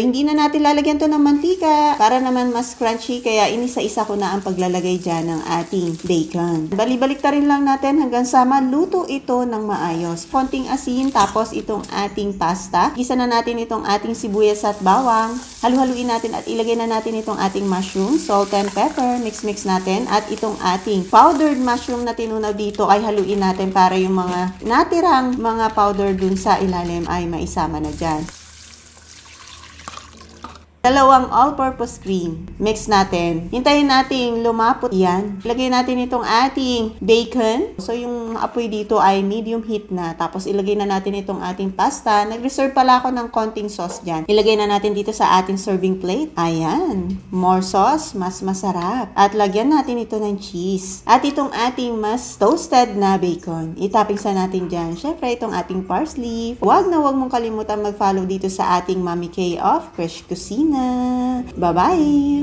Hindi na natin lalagyan to ng mantika para naman mas crunchy. Kaya inisa-isa ko na ang paglalagay dyan ng ating bacon. Balibalik ta rin lang natin hanggang sa maluto ito ng maayos. Konting asin, tapos itong ating pasta. Gisa na natin itong ating sibuyas at bawang. Halu-haluin natin at ilagay na natin itong ating mushroom, salt and pepper. Mix-mix natin. At itong ating powdered mushroom na tinunaw dito ay haluin natin para yung mga natirang mga powder dun sa ilalim ay maisama na dyan. Dalawang all-purpose cream. Mix natin. Hintayin nating lumapot yan. Ilagay natin itong ating bacon. So, yung apoy dito ay medium heat na. Tapos, ilagay na natin itong ating pasta. Nag-reserve pala ako ng konting sauce dyan. Ilagay na natin dito sa ating serving plate. Ayan. More sauce, mas masarap. At lagyan natin ito ng cheese. At itong ating mas toasted na bacon. Itapping sa natin dyan. Syempre, itong ating parsley. Huwag na huwag mong kalimutan mag-follow dito sa ating Mami K of Fresh Cuisine na. Bye-bye!